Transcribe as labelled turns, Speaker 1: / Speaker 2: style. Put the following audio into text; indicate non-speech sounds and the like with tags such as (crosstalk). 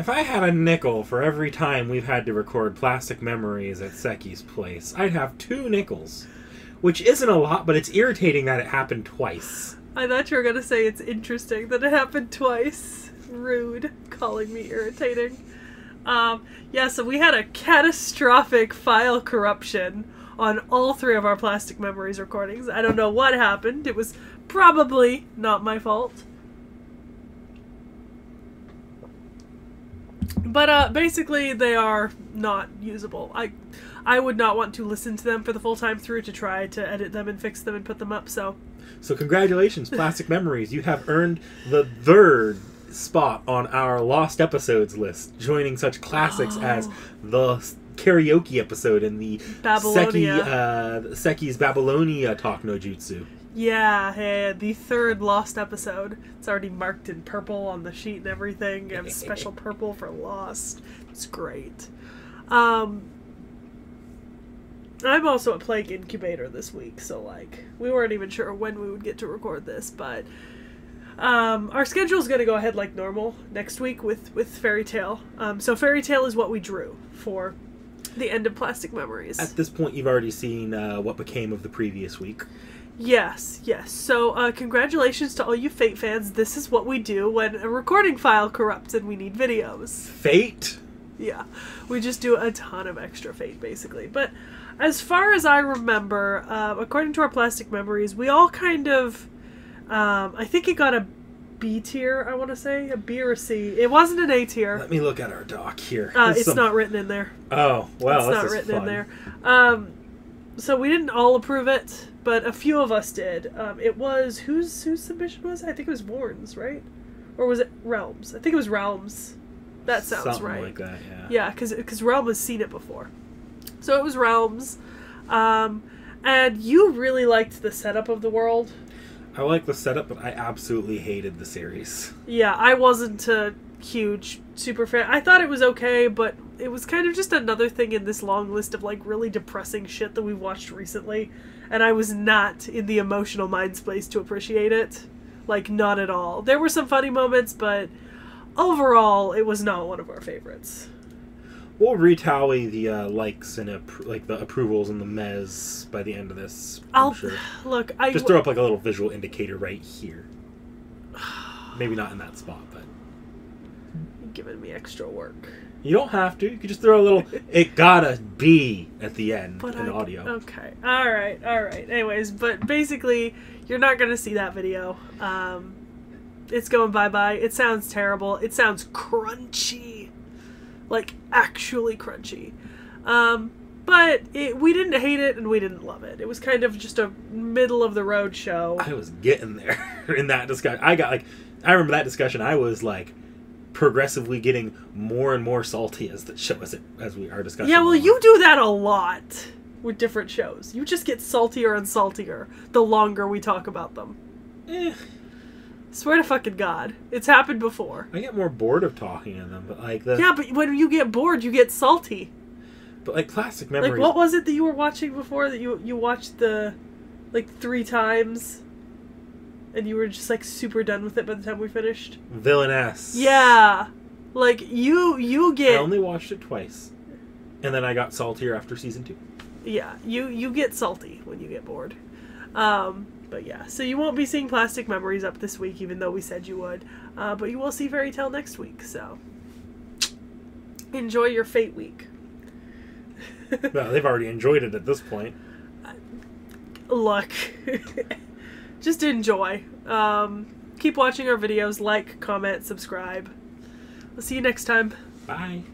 Speaker 1: If I had a nickel for every time we've had to record plastic memories at Sekhie's place, I'd have two nickels. Which isn't a lot, but it's irritating that it happened twice.
Speaker 2: I thought you were gonna say it's interesting that it happened twice. Rude, calling me irritating. Um, yeah, so we had a catastrophic file corruption on all three of our plastic memories recordings. I don't know what happened. It was probably not my fault. But uh, basically, they are not usable. I, I would not want to listen to them for the full time through to try to edit them and fix them and put them up. So
Speaker 1: So congratulations, Plastic Memories. You have earned the third spot on our lost episodes list, joining such classics (gasps) as the karaoke episode and the
Speaker 2: Sekhie,
Speaker 1: uh, Sekhie's Babylonia Talk No Jutsu.
Speaker 2: Yeah, hey, the third lost episode. It's already marked in purple on the sheet and everything. I have (laughs) special purple for lost. It's great. Um, I'm also at Plague Incubator this week, so like we weren't even sure when we would get to record this, but um, our schedule's gonna go ahead like normal next week with with Fairy Tail. Um, so Fairy Tail is what we drew for the end of Plastic Memories.
Speaker 1: At this point, you've already seen uh, what became of the previous week.
Speaker 2: Yes, yes. So, uh, congratulations to all you Fate fans. This is what we do when a recording file corrupts and we need videos.
Speaker 1: Fate.
Speaker 2: Yeah, we just do a ton of extra Fate, basically. But as far as I remember, uh, according to our plastic memories, we all kind of. Um, I think it got a B tier, I want to say. A B or a C. It wasn't an A tier.
Speaker 1: Let me look at our doc here.
Speaker 2: Uh, it's
Speaker 1: some-
Speaker 2: not written in there.
Speaker 1: Oh well,
Speaker 2: it's not written in there. Um, so we didn't all approve it, but a few of us did. Um, it was whose whose submission was? it? I think it was Warren's, right? Or was it Realms? I think it was Realms. That sounds
Speaker 1: Something
Speaker 2: right.
Speaker 1: like that. Yeah.
Speaker 2: Yeah, because because Realm has seen it before, so it was Realms. Um, and you really liked the setup of the world.
Speaker 1: I like the setup, but I absolutely hated the series.
Speaker 2: Yeah, I wasn't a huge super fan. I thought it was okay, but it was kind of just another thing in this long list of like really depressing shit that we've watched recently, and I was not in the emotional mind space to appreciate it. Like not at all. There were some funny moments, but overall, it was not one of our favorites.
Speaker 1: We'll retally the uh, likes and like the approvals and the mez by the end of this. I'm
Speaker 2: I'll
Speaker 1: sure.
Speaker 2: look. I
Speaker 1: Just throw up like a little visual indicator right here. Maybe not in that spot, but
Speaker 2: giving me extra work.
Speaker 1: you don't have to. You could just throw a little. (laughs) it gotta be at the end
Speaker 2: But
Speaker 1: in
Speaker 2: I,
Speaker 1: audio.
Speaker 2: Okay. All right. All right. Anyways, but basically, you're not gonna see that video. Um, it's going bye bye. It sounds terrible. It sounds crunchy, like actually crunchy. Um, but it, we didn't hate it and we didn't love it. It was kind of just a middle of the road show.
Speaker 1: I was getting there (laughs) in that discussion. I got like, I remember that discussion. I was like, progressively getting more and more salty as the show as it as we are discussing.
Speaker 2: Yeah, well, you do that a lot with different shows. You just get saltier and saltier the longer we talk about them.
Speaker 1: Eh,
Speaker 2: Swear to fucking God. It's happened before.
Speaker 1: I get more bored of talking to them, but like the
Speaker 2: Yeah, but when you get bored, you get salty.
Speaker 1: but like classic memories.
Speaker 2: Like, what was it that you were watching before that you you watched the like three times, and you were just like super done with it by the time we finished?
Speaker 1: Villainess.
Speaker 2: Yeah, like you you get.
Speaker 1: I only watched it twice, and then I got saltier after season two.
Speaker 2: yeah you you get salty when you get bored. Um, but yeah, so you won't be seeing Plastic Memories up this week, even though we said you would. Uh, but you will see Fairy Tail next week. So enjoy your Fate week. (laughs)
Speaker 1: Well, they've already enjoyed it at this point.
Speaker 2: look (laughs) just enjoy um, keep watching our videos like comment subscribe We'll see you next time
Speaker 1: Bye.